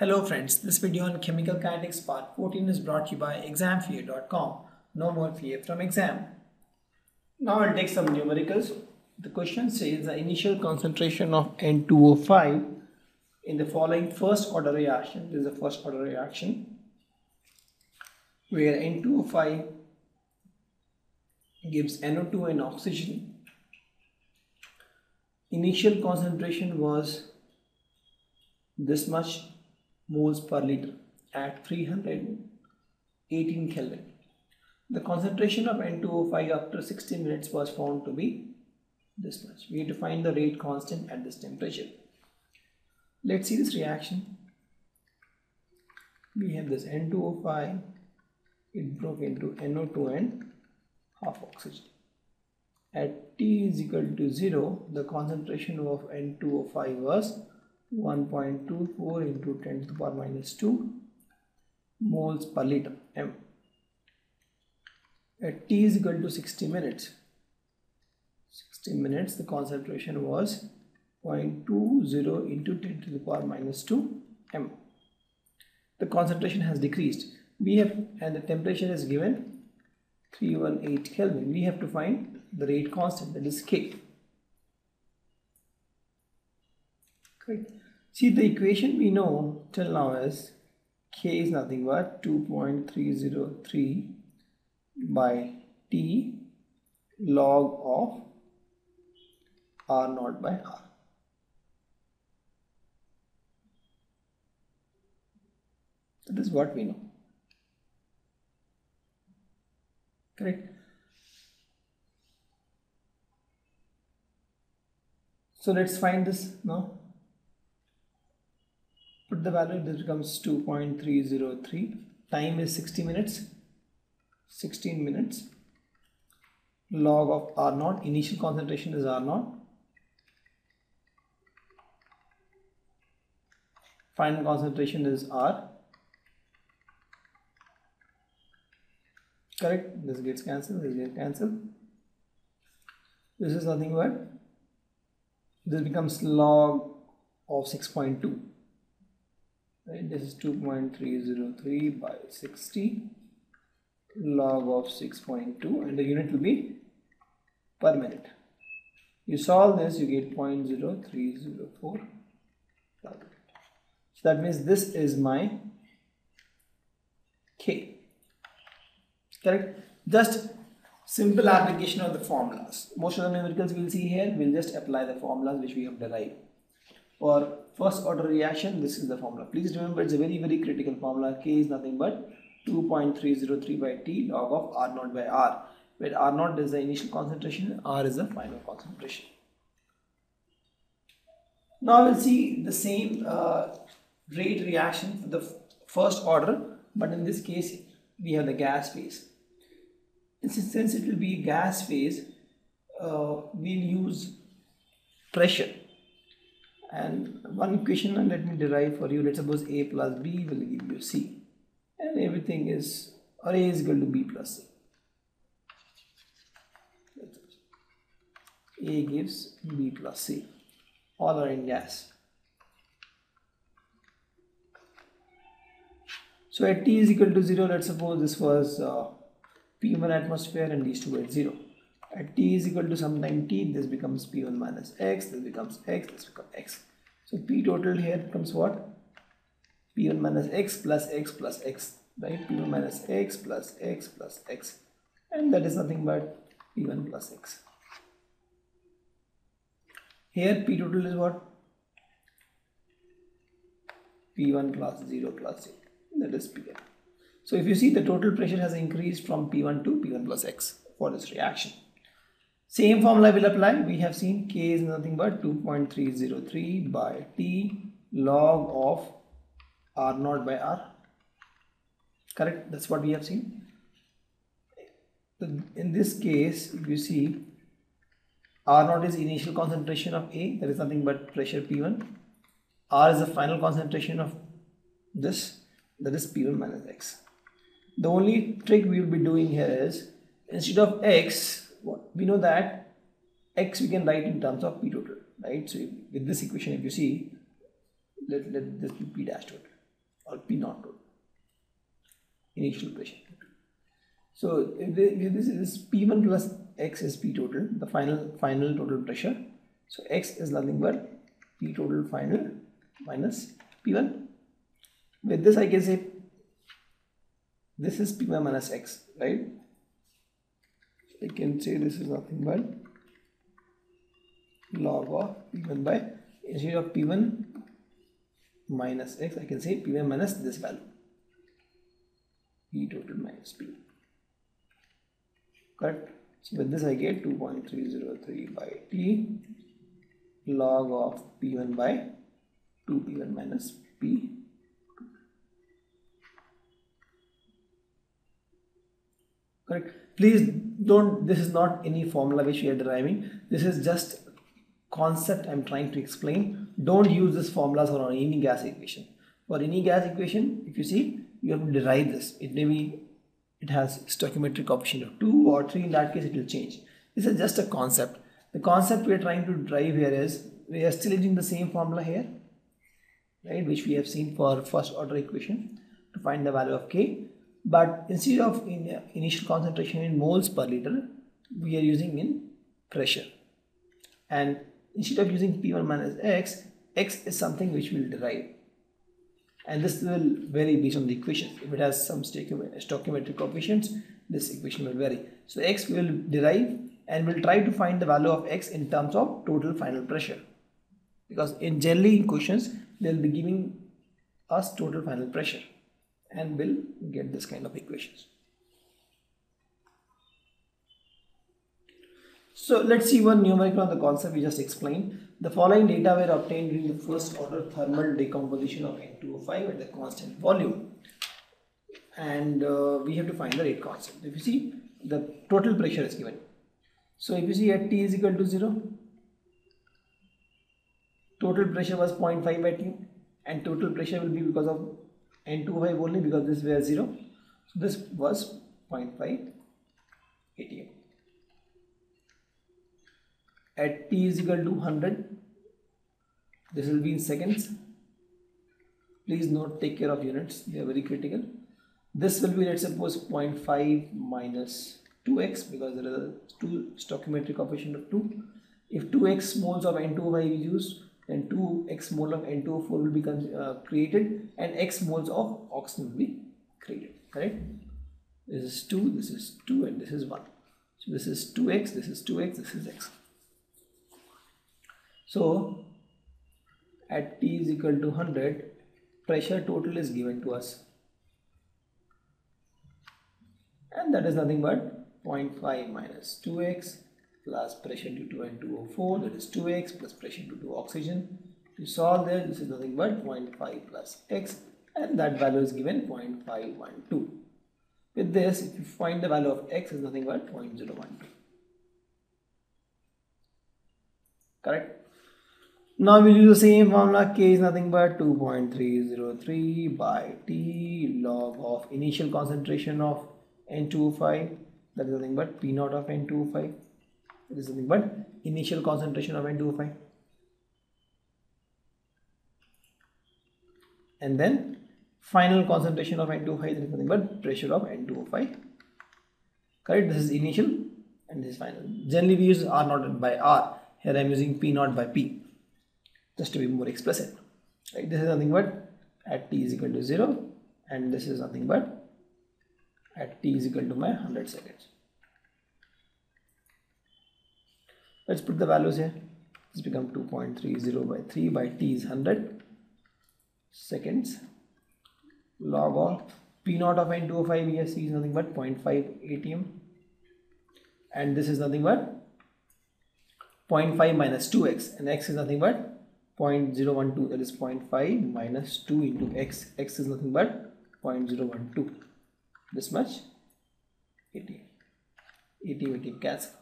Hello friends, this video on chemical kinetics part 14 is brought to you by examfear.com. No more fear from exam. Now I'll take some numericals. The question says the initial concentration of N2O5 in the following first order reaction. This is the first order reaction where N2O5 gives NO2 and oxygen. Initial concentration was this much moles per liter at 318 Kelvin. The concentration of N2O5 after 60 minutes was found to be this much. We have to find the rate constant at this temperature. Let's see this reaction. We have this N2O5, it broke into NO2 and half oxygen. At T is equal to 0, the concentration of N2O5 was 1.24 into 10 to the power minus 2 moles per liter m. At t is equal to 60 minutes. 60 minutes the concentration was 0.20 into 10 to the power minus 2 m. The concentration has decreased. We have and the temperature is given 318 kelvin. We have to find the rate constant that is k. Correct. See the equation we know till now is k is nothing but 2.303 by t log of r naught by r. That is what we know. Correct. So let's find this now put the value this becomes 2.303 time is 60 minutes. 16 minutes. Log of r naught. Initial concentration is r naught. Final concentration is r. Correct? This gets cancelled. This gets cancelled. This is nothing but this becomes log of 6.2 right this is 2.303 by 60 log of 6.2 and the unit will be per minute. You solve this you get 0.0304 so that means this is my k. Correct? Just simple application of the formulas. Most of the numericals we'll see here we'll just apply the formulas which we have derived for first order reaction this is the formula. Please remember it's a very very critical formula. K is nothing but 2.303 by t log of r naught by r. Where r naught is the initial concentration r is the final concentration. Now we'll see the same uh, rate reaction for the first order but in this case we have the gas phase. Since it will be gas phase uh, we'll use pressure and one equation and let me derive for you let's suppose a plus b will give you c. And everything is or a is equal to b plus c. A gives b plus c. All are in gas. So at t is equal to 0 let's suppose this was uh, p1 atmosphere and these two at 0 at t is equal to some time t this becomes p1 minus x this becomes x this becomes x. So p total here becomes what? P1 minus x plus x plus x right? P1 minus x plus x plus x. And that is nothing but p1 plus x. Here p total is what? P1 plus 0 plus 0 that is pn so if you see the total pressure has increased from p1 to p1 plus x for this reaction same formula will apply. We have seen K is nothing but 2.303 by T log of R naught by R. Correct? That's what we have seen. In this case, you see R naught is initial concentration of A, there is nothing but pressure P1. R is the final concentration of this, that is P1 minus X. The only trick we will be doing here is instead of X, we know that x we can write in terms of p total right? So with this equation if you see let, let this be p dash total or P naught total. Initial pressure so if, this is P1 plus X is P total the final final total pressure. So X is nothing but P total final minus P1 with this I can say this is P1 minus X right I can say this is nothing but log of P1 by instead of P1 minus X I can say P1 minus this value. P total minus P. Correct? So with this I get 2.303 by T log of P1 by 2 P1 minus P. Correct? Please don't this is not any formula which we are deriving. This is just concept i'm trying to explain. Don't use this formulas for any gas equation. For any gas equation if you see you have to derive this. It may be it has stoichiometric coefficient of 2 or 3 in that case it will change. This is just a concept. The concept we are trying to derive here is we are still using the same formula here right which we have seen for first order equation to find the value of k but instead of in initial concentration in moles per liter we are using in pressure. And instead of using p1 minus x x is something which we will derive. And this will vary based on the equation if it has some stoichiometric coefficients this equation will vary. So x will derive and we'll try to find the value of x in terms of total final pressure. Because in generally in questions they'll be giving us total final pressure and will get this kind of equations. So let's see one numerical on the concept we just explained. The following data were obtained during the first order thermal decomposition of N2O5 at the constant volume. And uh, we have to find the rate constant. If you see, the total pressure is given. So if you see at T is equal to 0, total pressure was 0.5 at T and total pressure will be because of N2O5 only because this were 0 so this was 0.5 atm at t is equal to 100 this will be in seconds. Please note take care of units. They are very critical. This will be let's suppose 0.5 minus 2x because there is a two stoichiometric coefficient of 2 if 2x moles of N2O5 is used then 2 x mole of N2O4 will be uh, created and x moles of oxygen will be created correct? This is 2 this is 2 and this is 1 so this is 2x this is 2x this is x. So at t is equal to 100 pressure total is given to us. And that is nothing but 0.5 minus 2x plus pressure due to N2O4 that is 2x plus pressure due to oxygen. To solve this, this is nothing but 0.5 plus x and that value is given 0.512. With this, if you find the value of x is nothing but 0.012. Correct? Now we'll use the same formula k is nothing but 2.303 by t log of initial concentration of N2O5 that is nothing but P naught of N2O5 it is nothing but initial concentration of N2O5 and then final concentration of N2O5 is nothing but pressure of N2O5 correct? This is initial and this is final. Generally we use R naught by R. Here I am using P naught by P. Just to be more explicit. Right? This is nothing but at T is equal to 0 and this is nothing but at T is equal to my 100 seconds let's put the values here. This become 2.30 by 3 by t is 100 seconds. Log of p naught of N2O5 yes is nothing but 0.5 atm and this is nothing but 0.5 minus 2x and x is nothing but 0.012 that is 0.5 minus 2 into x. X is nothing but 0.012 this much atm atm atm cancel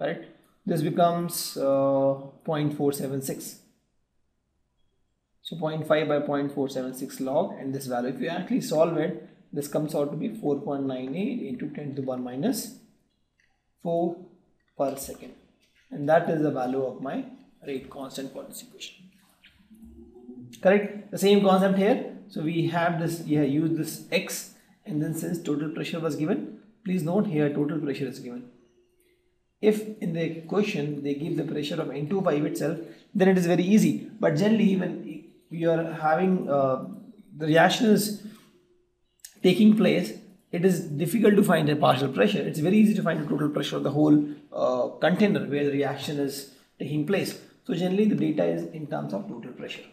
right? This becomes uh, 0.476 so 0.5 by 0.476 log and this value if you actually solve it this comes out to be 4.98 into 10 to the power minus 4 per second. And that is the value of my rate constant for this equation. Correct? The same concept here. So we have this yeah use this x and then since total pressure was given please note here total pressure is given if in the question they give the pressure of N2O5 itself then it is very easy. But generally when you are having uh, the reactions taking place it is difficult to find a partial pressure. It's very easy to find the total pressure of the whole uh, container where the reaction is taking place. So generally the data is in terms of total pressure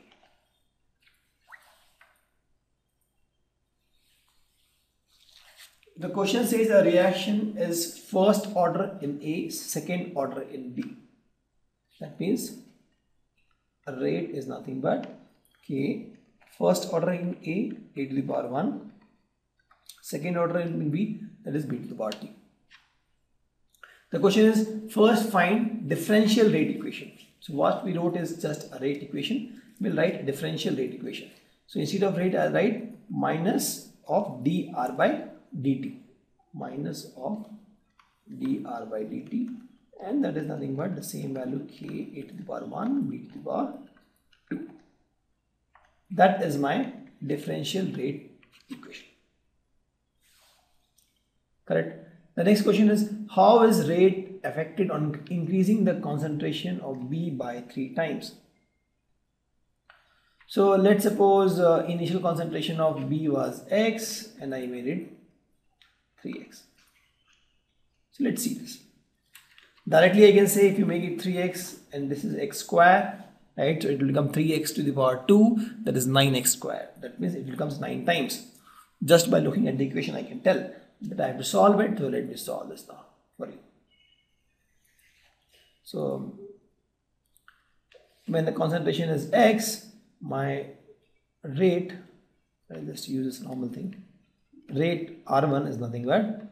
The question says a reaction is first order in A, second order in B. That means a rate is nothing but K, first order in A, A to the power 1, second order in B, that is B to the power T. The question is first find differential rate equation. So what we wrote is just a rate equation. We'll write differential rate equation. So instead of rate, I write minus of dr by dt minus of dr by dt. And that is nothing but the same value k a to the power 1 b to the power 2 that is my differential rate equation. Correct? The next question is how is rate affected on increasing the concentration of b by 3 times? So let's suppose uh, initial concentration of b was x and I made it 3x. So let's see this. Directly I can say if you make it 3x and this is x square, right? So it will become 3x to the power 2, that is 9x square. That means it becomes 9 times. Just by looking at the equation I can tell that I have to solve it. So let me solve this now for you. So when the concentration is x, my rate, I'll just use this normal thing, rate R1 is nothing but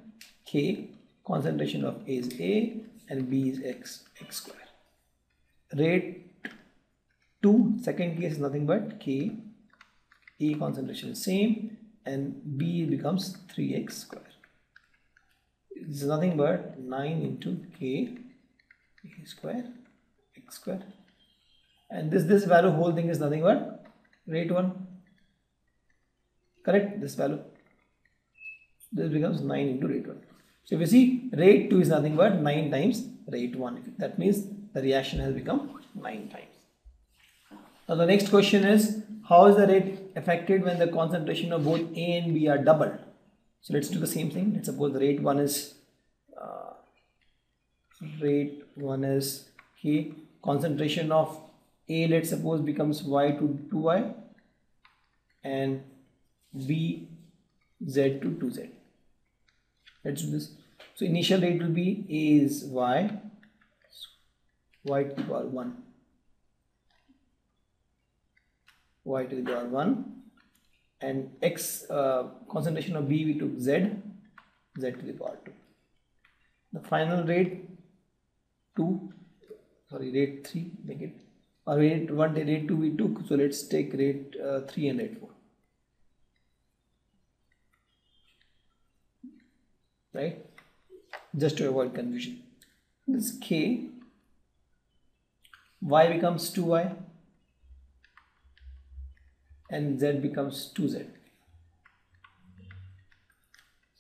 K concentration of A is A and B is X X square. Rate 2 second case is nothing but K A concentration is same and B becomes 3x square. This is nothing but 9 into K A square X square and this this value whole thing is nothing but rate 1 correct this value this becomes 9 into rate 1. So if you see rate 2 is nothing but 9 times rate 1. That means the reaction has become 9 times. Now the next question is how is the rate affected when the concentration of both A and B are doubled? So let's do the same thing. Let's suppose rate 1 is uh, rate 1 is K concentration of A let's suppose becomes Y to 2Y and B Z to 2Z let's do this. So initial rate will be a is y y to the power 1 y to the power 1 and x uh, concentration of b we took z z to the power 2 the final rate 2 sorry rate 3 make it or rate 1 rate 2 we took. So let's take rate uh, 3 and rate 4 right? Just to avoid confusion. This k y becomes 2y and z becomes 2z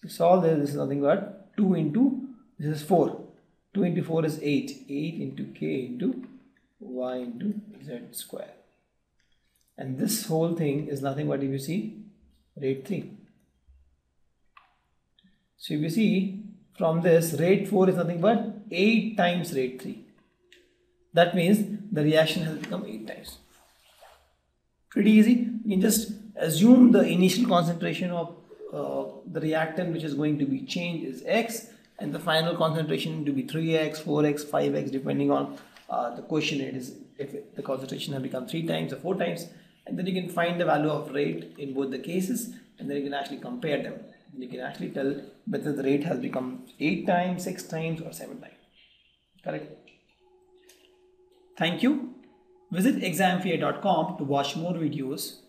solve this, this is nothing but 2 into this is 4 2 into 4 is 8 8 into k into y into z square. And this whole thing is nothing but if you see rate 3 so if you see from this rate 4 is nothing but 8 times rate 3. That means the reaction has become 8 times. Pretty easy. You just assume the initial concentration of uh, the reactant which is going to be changed is x and the final concentration to be 3x, 4x, 5x depending on uh, the question it is if it, the concentration has become 3 times or 4 times and then you can find the value of rate in both the cases and then you can actually compare them you can actually tell whether the rate has become 8 times, 6 times or 7 times. Correct? Thank you. Visit examfear.com to watch more videos,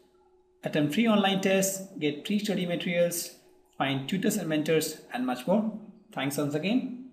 attempt free online tests, get free study materials, find tutors and mentors and much more. Thanks once again.